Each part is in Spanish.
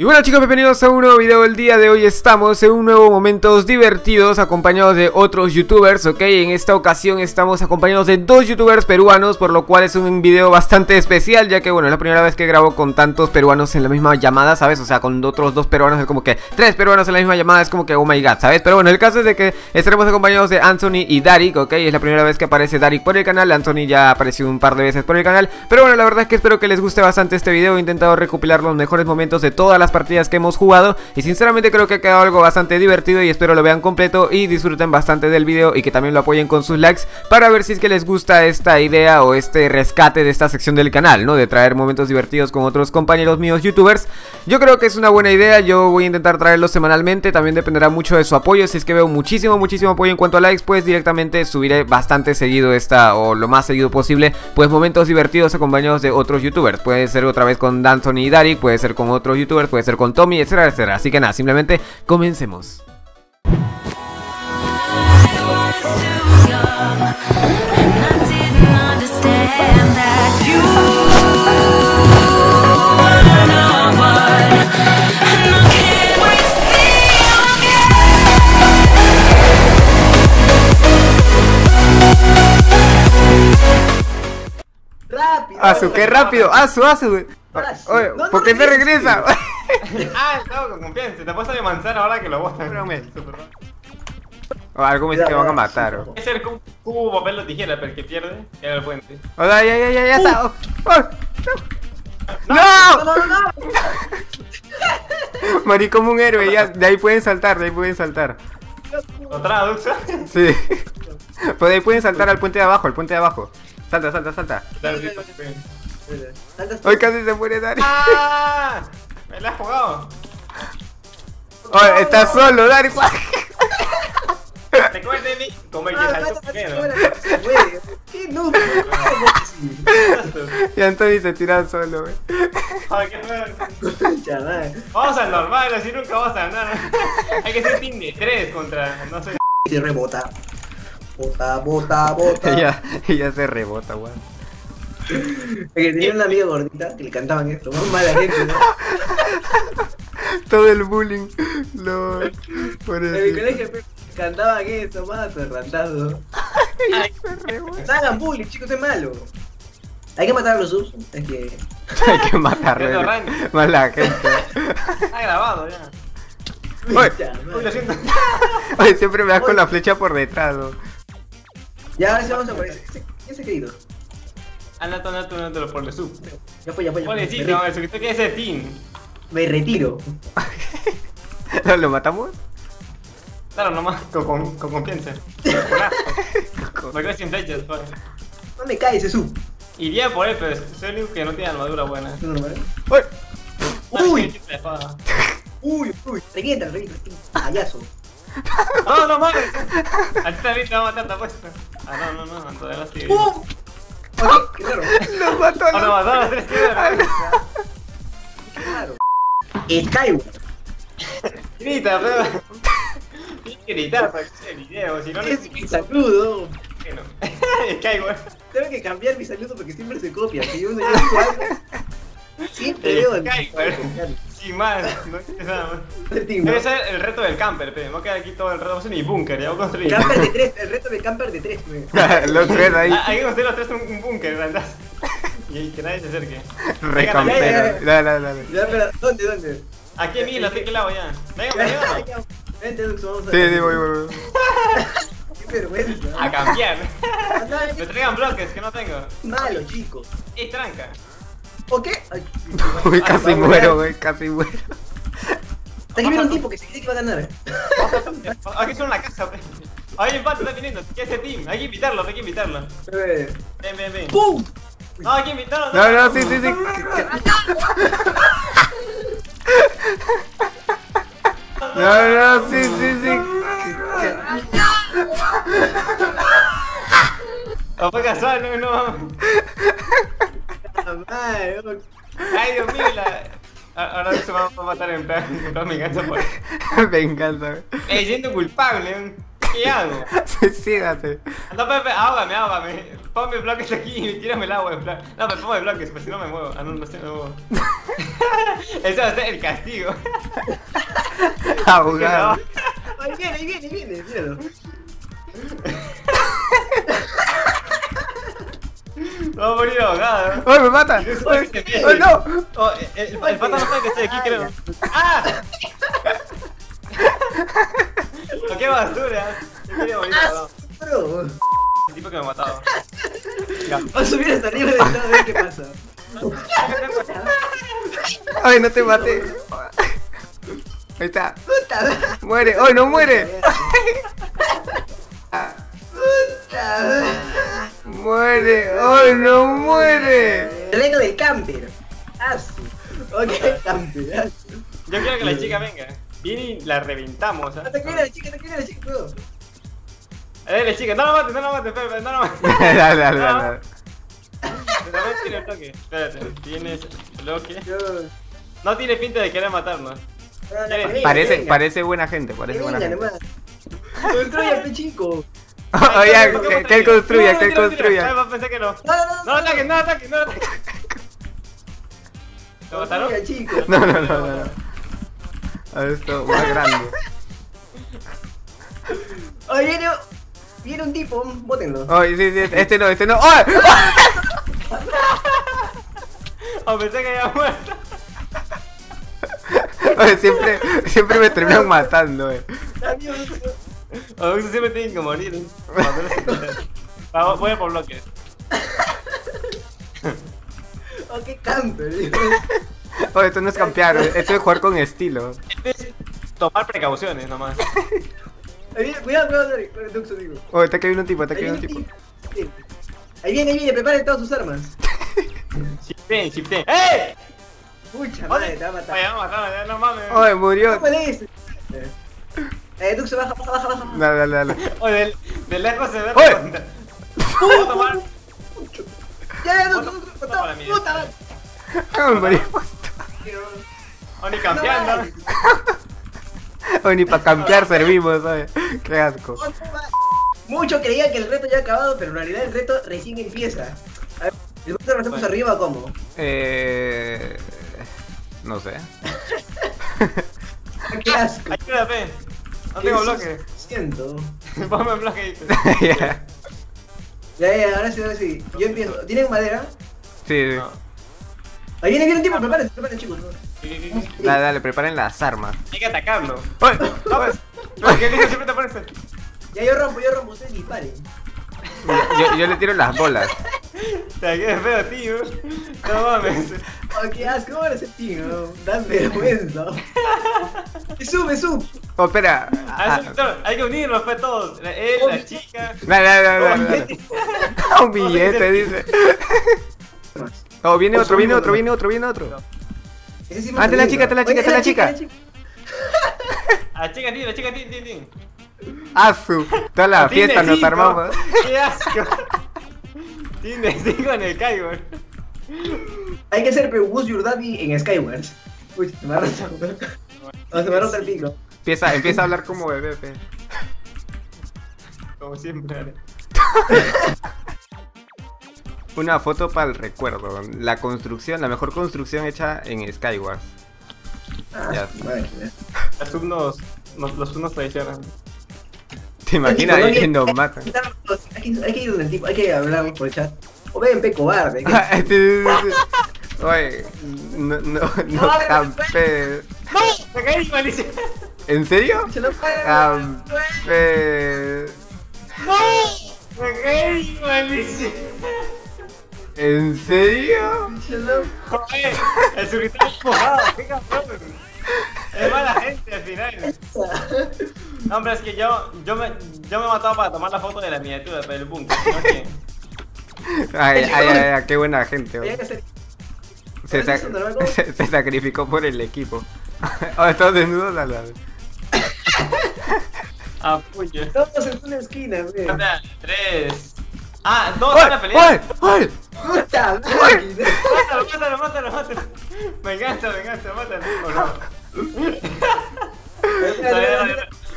Y bueno chicos, bienvenidos a un nuevo video. El día de hoy estamos en un nuevo Momentos Divertidos acompañados de otros youtubers, ok. En esta ocasión estamos acompañados de dos youtubers peruanos, por lo cual es un video bastante especial, ya que bueno, es la primera vez que grabo con tantos peruanos en la misma llamada, ¿sabes? O sea, con otros dos peruanos es como que tres peruanos en la misma llamada es como que oh my god, ¿sabes? Pero bueno, el caso es de que estaremos acompañados de Anthony y Darik, ok. Es la primera vez que aparece Darik por el canal, Anthony ya ha aparecido un par de veces por el canal, pero bueno, la verdad es que espero que les guste bastante este video. He intentado recopilar los mejores momentos de todas las partidas que hemos jugado y sinceramente creo que ha quedado algo bastante divertido y espero lo vean completo y disfruten bastante del video y que también lo apoyen con sus likes para ver si es que les gusta esta idea o este rescate de esta sección del canal, ¿no? De traer momentos divertidos con otros compañeros míos youtubers. Yo creo que es una buena idea, yo voy a intentar traerlos semanalmente, también dependerá mucho de su apoyo, si es que veo muchísimo, muchísimo apoyo en cuanto a likes, pues directamente subiré bastante seguido esta o lo más seguido posible, pues momentos divertidos acompañados de otros youtubers. Puede ser otra vez con Danton y Darik, puede ser con otros youtubers, puede ser con Tommy, etcétera, etcétera. Así que nada, simplemente comencemos. Rápido. Asu, qué rápido, Asu. Asu. Oye, ¿por qué te regresa? Ah, estaba con confianza. Te puedes de manzana ahora que lo botan. O algo me dice que me van a matar. o- Es el cu- cubo, papel o tijera, pero el que pierde, queda el puente. Hola, ya, ya, ya, ya está. Oh, oh, No, ¡No! no, no, no. Morí como un héroe, ya, de ahí pueden saltar, de ahí pueden saltar. Otra duxa. Sí. Pues de ahí pueden saltar al puente de abajo, al puente de abajo. Salta, salta, salta. Saltas Hoy casi se muere Dari. ¡Ah! Me la has jugado. Oye, está solo, Dari. Recuerda de mí. Como el que saltó primero. ¿Qué no? Y Anthony se tira solo. Ay, qué madre. Vamos al normal, así nunca vamos a ganar. Hay que ser team de 3 contra, no sé. Se rebota. Bota, bota, bota. Ella, ella se rebota, güey. Porque tenía una amiga gordita que le cantaban esto. Muy mala gente, ¿no? Todo el bullying. No. Por En mi colegio cantaban esto, más atorrantado. Hagan bullying, chicos, es malo. Hay que matar a los subs. Es que. Hay que Qué matarlo. rango. Mala gente. Está grabado ya. Oye, siempre me das con la flecha por detrás, ¿no? Ya, sí vamos a por ese. ese- Ese querido. Anda, anda, anda, anda, por el sub. Ya fue, ya fue, ya fue. Me, Pobrecito, re- el suscriptor que es ese team. me retiro. ¿Lo, lo matamos? Claro, nomás, con, con, con confianza. Me quedo sin flechas, joder. No me cae ese sub. Iría por él, pero soy el único que no tiene armadura buena. No, no, no. Uy. Espada. Uy, uy, revienta, revienta. Payaso. No, no mames. A ti también te va a matar, te apuesto. Ah, no, no, no, todavía no estoy. ¡Pum! Ok, qué raro. lo mató. Oh, no, mató a las tres tíos. Qué raro. Skyward. Grita, pero. Tienes que gritar para que sea el video, si no, no Es mi saludo. bueno. Skyward. Tengo que cambiar mi saludo porque siempre se copia. Si ya dijo algo, siempre veo el. Skyward. Sin más, no nada más. Debe ser el reto del camper, pe. No queda aquí todo el reto, vamos a hacer mi búnker, ya voy a construir. Camper de tres, el reto de camper de tres. güey. Los tres ahí. Ah, Hay que construir los tres un, un búnker, ¿verdad? Y que nadie se acerque. Recampero. Dale, dale, dale. Ya, pero, ¿dónde, dónde? Aquí en mí, la que lado ya. Venga, venga. Vente, Dux, vamos a. Sí, sí, voy, voy, voy. Qué vergüenza. A cambiar. Me traigan bloques que no tengo. Malo, chicos. ¡Ey, tranca! ¿O qué? Ay, Uy, casi muero, güey, casi muero. Aquí viene un tipo que se dice que va a ganar. Aquí son la casa, pe. Hay empate, está viniendo. ¿Qué es ese team? Hay que invitarlo, hay que invitarlo. Ven, ven, ven. ¡Pum! No, hay que invitarlo. No, no, sí, sí, sí. No, no, sí, sí, sí. No fue casual, no, no. Madre, Ay, Dios mío, la. Ahora se va a matar en plan, en plan venganza por. que- Venganza, güey. Ey, siento culpable. ¿eh? ¿Qué hago? Suicídate. No, Pepe, ahógame, ahógame. Ponme bloques aquí y tírame el agua. en plan. No, pero ponme bloques, pues si no me muevo. Ah, no, no sé, me muevo. Ese va a ser el castigo. Ahogado. Ahí viene, ahí viene, ahí viene, míralo. Va a morir ahogado. ¡Ay, me mata! ¡Ay, ay, no! Oh, el, el, el pata no sabe que estoy aquí, creo. ¡Ah! Oh, ¡Qué basura! Yo quería morir ahogado. El tipo que me ha matado. Ya. va a subir hasta arriba del estado a ver qué pasa. ¡Ay, no te maté! Ahí está. Puta, ¡Muere! ¡Ay, no muere! ¡Muere! ¡Ay, no muere! El ego del camper. Asu. Ok, camper. asu. Yo quiero que la chica venga. Viene y la reventamos. Ataque a la chica, a la chica, bro. A ver, la chica, no la mates, no la mates, Pepe, no la mates. dale, dale, dale. Pero a ver, tiene el toque. Espérate, tienes bloque. No tiene pinta de querer matarnos. No, no, Parece, parece buena gente, parece buena gente. pe chico. Oye, que, que él construya, que él construya. a pensar que no. No, no, no. No ataquen, no ataquen, no ataquen. ¿Lo mataron? No, no, no, no. no. A ver, esto más grande. Oye, viene, viene un tipo, bótenlo. Ay, sí, sí, este no, este no. ¡Ay! O pensé que había muerto. Oye, siempre, siempre me terminan matando, eh. O eso siempre tienen que morir. Va, Voy a por bloques. Oh, qué camper. Oye, esto no es campear, esto es jugar con estilo. Este es tomar precauciones nomás. Ahí viene, Cuidado, cuidado, Duxo, digo. Oye, te cae un tipo, cae viene un tipo. tipo. Ahí viene, ahí viene, preparen todas sus armas. Shiften, shiften. ¡Eh! Pucha madre, te va a matar. Oye, vamos a matar, no mames. Oye, murió. ¿Cómo le dices? Eh, Duxo, baja, baja, baja, baja. Dale, dale, dale. Oye, de, de lejos se ve. Oye. Voy a tomar. Ya, ya, Duxo, puta, para mí. puta. Ah, me morí. O ni campeando. No, Oye, ni para campear servimos, ¿sabes? Qué asco. vale. Mucho creía que el reto ya ha acabado, pero en realidad el reto recién empieza. A ver, ¿el botón lo hacemos arriba o cómo? Eh. No sé. Qué asco. Ayúdame. No tengo bloque. Siento. Ponme bloque ahí. Ya. Ya, ya, ahora sí, ahora sí. Yo empiezo. ¿Tienen madera? Sí, sí. No. Ahí viene, viene un tipo, prepárense, prepárense, chicos. Dale, dale, preparen las armas. Hay que atacarlo. Oye, No, oye. pues. Digo, siempre te pones. Ya, yo rompo, yo rompo, ustedes disparen. Yo, yo le tiro las bolas. Te quedé feo, tío. No mames. Oh, qué asco, ¿cómo eres el tío? Dan vergüenza. Me sube, sube. Oh, espera. Ah, Ah, no, hay que unirnos, fue todos. La- Él, la chica. Dale, dale, dale, dale. Un billete, dice. Oh, viene otro, viene otro, viene otro, viene otro. Ah, te la chica, te la chica, te la chica. A la chica, tío, la chica, tin, tin, tin. Azu. Toda la fiesta nos armamos. ¡Qué asco! Tiene 5 en el Kyber. Hay que Who's Your Daddy en Skywars. Uy, se me ha roto. No, se me ha roto el pico. Empieza, empieza a hablar como bebé, pe. Como siempre. Una foto para el recuerdo. La construcción, la mejor construcción hecha en Skyward. Ah, Ya. Los subnos, nos- los subnos traicionan. ¿Te imaginas ahí no, que nos matan? Hay que, hay que ir donde el tipo, hay que hablar por el chat. O ven, pe cobarde. Ah, Oye, no, no, no No, campe. ¡No! ¡Me caí, malicia! ¿En serio? Se lo. Campe. ¡No! ¡Me caí, malicia! ¿En serio? Se lo Joder, el suscriptor es mojado, qué cabrón. Es mala gente al final. No, hombre, es que yo, yo, me, yo me he matado para tomar la foto de la miniatura del búnker. ¿no? Que- Ay, ay, ay, ay, qué buena gente. Oye. Se, sacrificó por el equipo. Ahora estamos desnudos a la vez. Ah, puño. Todos en una esquina. Falta tres. Ah, no, ¡Ay! van a pelear. ¡Ay! ¡Ay! Puta madre. Mátalo, mátalo, mátalo, mátalo. Venganza, venganza, mátalo. ¿O no?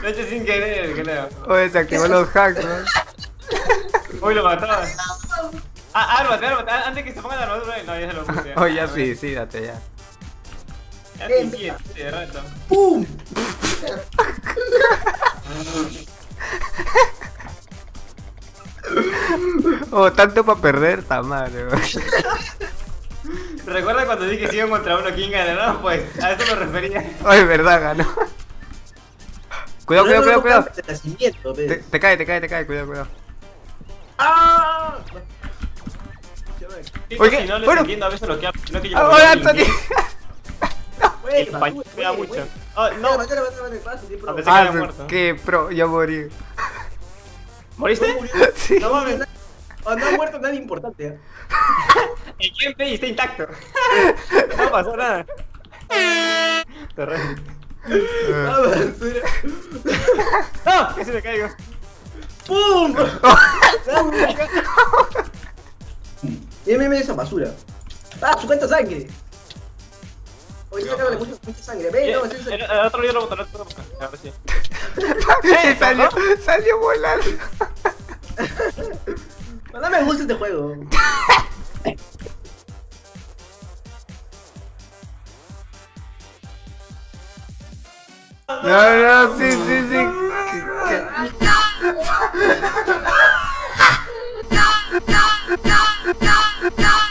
Lo he hecho sin querer, creo. Oye, se activó los hacks, ¿no? Uy, lo mató. Ah, ármate, ármate. Antes que se ponga la armadura. No, ya se lo puse. Oye, ya sí, sí, date ya. Ya te inquieto, de rato. ¡Pum! Oh, tanto para perder, está mal, weón. ¿Recuerda cuando dije que si iban contra uno quién gana? No, pues a eso me refería. Oye, verdad, ganó. Cuidado, cuidado, cuidado, cuidado. Te, te cae, te cae, te cae, cuidado, cuidado. ¡Ah! Les bueno. entiendo a veces lo que hablo, sino que yo Ah, Anthony. Español mucho. Oh, no, sí, pro. Ah, muerto. qué pro, ya morí. ¿moriste? Sí. No mames, no ha muerto nadie importante, ¿eh? el gameplay está intacto. No pasó nada. Ah, basura. ¡No! Casi me caigo. ¡Pum! Mira, mira, mira esa basura. ¡Ah, su cuenta sangre! Hoy se acaba mucha, mucha sangre. Ve, no, es el, eh, eh, otro día lo botaré, el otro A ver si. salió, salió volando. Pues Mándame gusta este juego. No, no, sí, sí, sí. No, no, no, no. no, no.